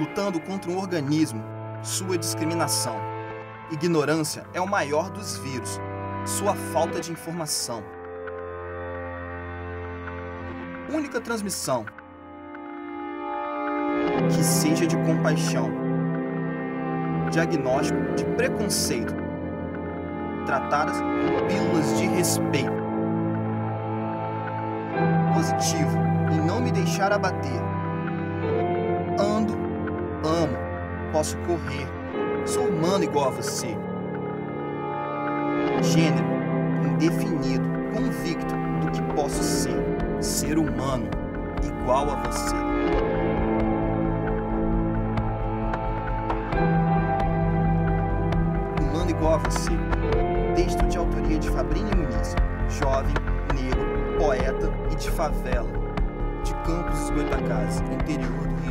lutando contra um organismo, sua discriminação. Ignorância é o maior dos vírus, sua falta de informação. Única transmissão que seja de compaixão, diagnóstico de preconceito, tratadas com pílulas de respeito. Positivo e não me deixar abater. Amo, posso correr, sou humano igual a você. Gênero, indefinido, convicto do que posso ser, ser humano igual a você. Humano igual a você. Texto de autoria de Fabrício Muniz, jovem, negro, poeta e de favela, de Campos dos Goitacazes, interior do Rio.